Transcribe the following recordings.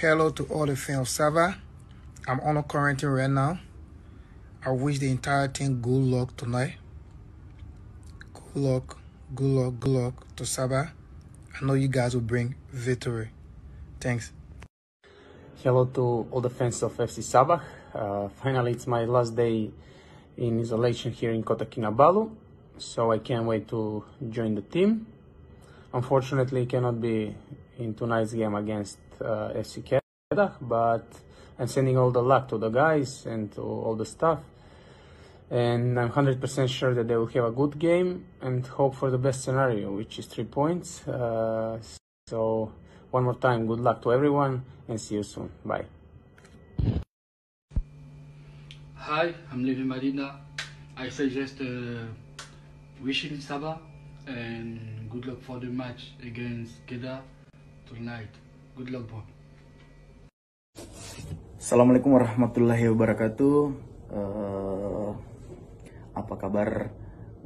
Hello to all the fans of Saba. I'm on a quarantine right now. I wish the entire team good luck tonight. Good luck, good luck, good luck to Saba. I know you guys will bring victory. Thanks. Hello to all the fans of FC Sabah. Uh, finally, it's my last day in isolation here in Kota Kinabalu, so I can't wait to join the team. Unfortunately, cannot be in tonight's game against uh, FC Kedah, but I'm sending all the luck to the guys and to all the staff. And I'm 100% sure that they will have a good game and hope for the best scenario, which is three points. Uh, so, one more time, good luck to everyone and see you soon. Bye. Hi, I'm Levi Madina. I suggest uh, wishing Sabah and good luck for the match against Kedah tonight. Good luck. Assalamualaikum warahmatullahi wabarakatuh. Uh, apa kabar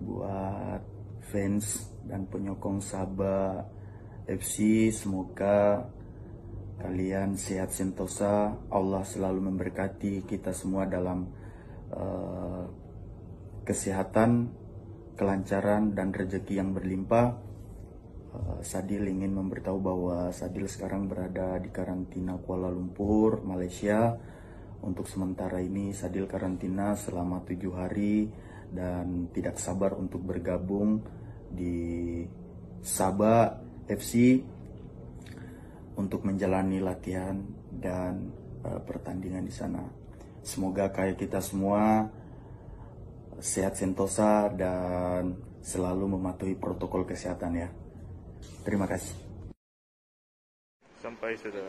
buat fans dan penyokong Sabah FC? Semoga kalian sehat sentosa. Allah selalu memberkati kita semua dalam uh, kesehatan, kelancaran dan rezeki yang berlimpah. Uh, Sadil ingin memberitahu bahwa Sadil sekarang berada di karantina Kuala Lumpur, Malaysia. Untuk sementara ini Sadil karantina selama tujuh hari dan tidak sabar untuk bergabung di Sabah FC untuk menjalani latihan dan uh, pertandingan di sana. Semoga kayak kita semua sehat sentosa dan selalu mematuhi protokol kesehatan ya. Terima kasih. Sampai sudah.